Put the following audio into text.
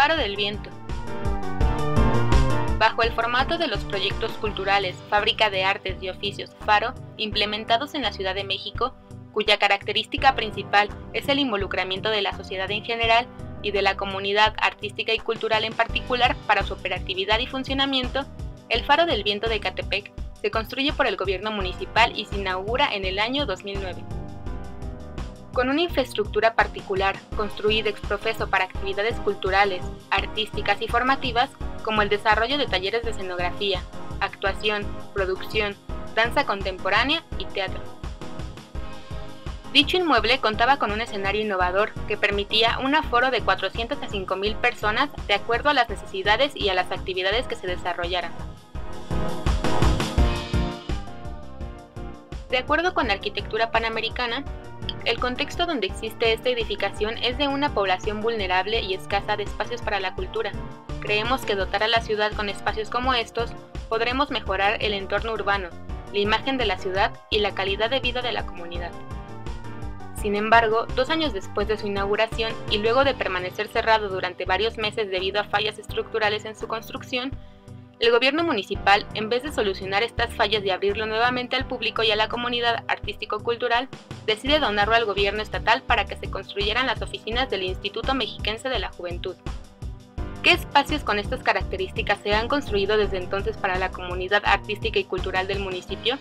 Faro del Viento. Bajo el formato de los proyectos culturales Fábrica de Artes y Oficios Faro, implementados en la Ciudad de México, cuya característica principal es el involucramiento de la sociedad en general y de la comunidad artística y cultural en particular para su operatividad y funcionamiento, el Faro del Viento de Catepec se construye por el gobierno municipal y se inaugura en el año 2009. Con una infraestructura particular, construida exprofeso para actividades culturales, artísticas y formativas, como el desarrollo de talleres de escenografía, actuación, producción, danza contemporánea y teatro. Dicho inmueble contaba con un escenario innovador que permitía un aforo de 400 a 5.000 personas de acuerdo a las necesidades y a las actividades que se desarrollaran. De acuerdo con la arquitectura panamericana, el contexto donde existe esta edificación es de una población vulnerable y escasa de espacios para la cultura. Creemos que dotar a la ciudad con espacios como estos podremos mejorar el entorno urbano, la imagen de la ciudad y la calidad de vida de la comunidad. Sin embargo, dos años después de su inauguración y luego de permanecer cerrado durante varios meses debido a fallas estructurales en su construcción, el gobierno municipal, en vez de solucionar estas fallas y abrirlo nuevamente al público y a la comunidad artístico-cultural, decide donarlo al gobierno estatal para que se construyeran las oficinas del Instituto Mexiquense de la Juventud. ¿Qué espacios con estas características se han construido desde entonces para la comunidad artística y cultural del municipio?